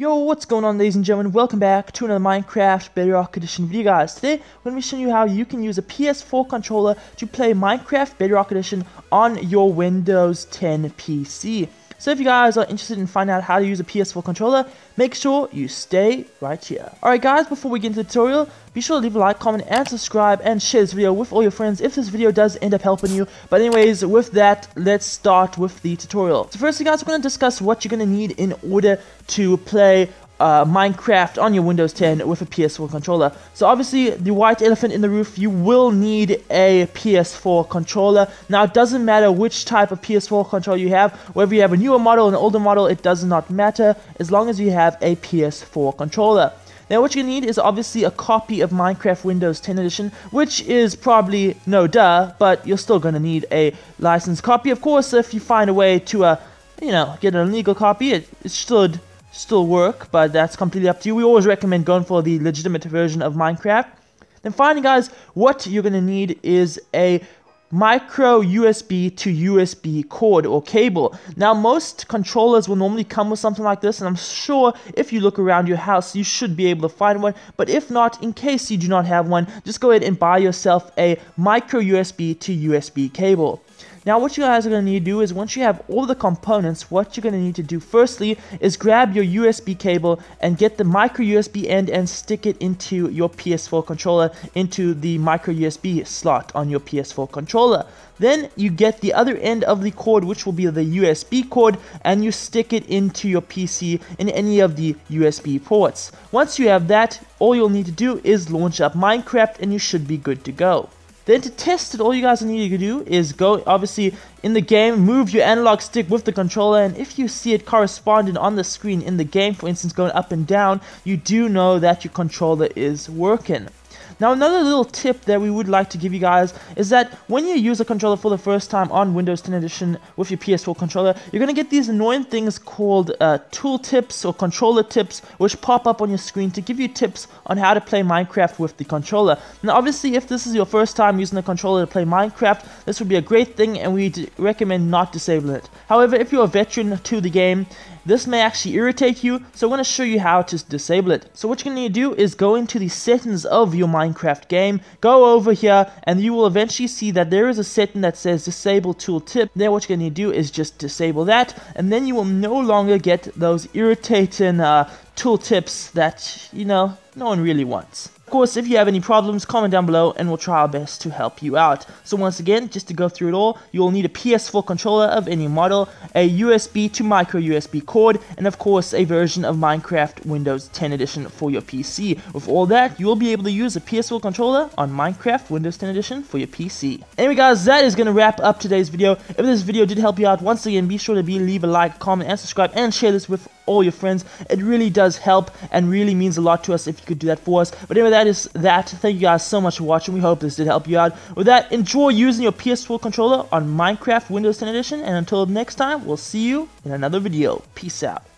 Yo, what's going on ladies and gentlemen, welcome back to another Minecraft Bedrock Edition video guys. Today, I'm going to be showing you how you can use a PS4 controller to play Minecraft Bedrock Edition on your Windows 10 PC. So if you guys are interested in finding out how to use a PS4 controller, make sure you stay right here. Alright guys, before we get into the tutorial, be sure to leave a like, comment, and subscribe, and share this video with all your friends if this video does end up helping you. But anyways, with that, let's start with the tutorial. So firstly guys, we're going to discuss what you're going to need in order to play uh, Minecraft on your Windows 10 with a PS4 controller. So obviously, the white elephant in the roof, you will need a PS4 controller. Now, it doesn't matter which type of PS4 controller you have, whether you have a newer model an older model, it does not matter as long as you have a PS4 controller. Now what you need is obviously a copy of Minecraft Windows 10 Edition, which is probably no duh, but you're still going to need a licensed copy. Of course, if you find a way to, uh, you know, get an illegal copy, it, it should still work, but that's completely up to you. We always recommend going for the legitimate version of Minecraft. Then finally, guys, what you're going to need is a micro USB to USB cord or cable. Now most controllers will normally come with something like this and I'm sure if you look around your house you should be able to find one but if not in case you do not have one just go ahead and buy yourself a micro USB to USB cable. Now what you guys are going to need to do is once you have all the components, what you're going to need to do firstly is grab your USB cable and get the micro USB end and stick it into your PS4 controller into the micro USB slot on your PS4 controller. Then you get the other end of the cord which will be the USB cord and you stick it into your PC in any of the USB ports. Once you have that, all you'll need to do is launch up Minecraft and you should be good to go. Then to test it, all you guys need to do is go, obviously, in the game, move your analog stick with the controller, and if you see it corresponding on the screen in the game, for instance, going up and down, you do know that your controller is working. Now another little tip that we would like to give you guys is that when you use a controller for the first time on Windows 10 Edition with your PS4 controller, you're going to get these annoying things called uh, tool tips or controller tips which pop up on your screen to give you tips on how to play Minecraft with the controller. Now obviously if this is your first time using the controller to play Minecraft, this would be a great thing and we recommend not disabling it. However, if you're a veteran to the game, this may actually irritate you, so I'm going to show you how to disable it. So what you're going to do is go into the settings of your Minecraft game, go over here, and you will eventually see that there is a setting that says disable tooltip. Then what you're going to do is just disable that, and then you will no longer get those irritating uh, tooltips that, you know, no one really wants. Of course, if you have any problems, comment down below and we'll try our best to help you out. So once again, just to go through it all, you will need a PS4 controller of any model, a USB to micro USB cord, and of course a version of Minecraft Windows 10 Edition for your PC. With all that, you will be able to use a PS4 controller on Minecraft Windows 10 Edition for your PC. Anyway guys, that is going to wrap up today's video. If this video did help you out, once again, be sure to be leave a like, comment, and subscribe, and share this with all your friends. It really does help and really means a lot to us if you could do that for us. But anyway, that is that. Thank you guys so much for watching. We hope this did help you out. With that, enjoy using your PS4 controller on Minecraft Windows 10 Edition. And until next time, we'll see you in another video. Peace out.